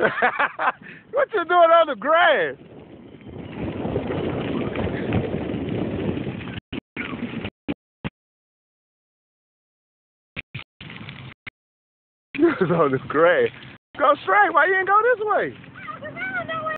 what you doing on the grass? You was on the grass. Go straight. Why you ain't go this way?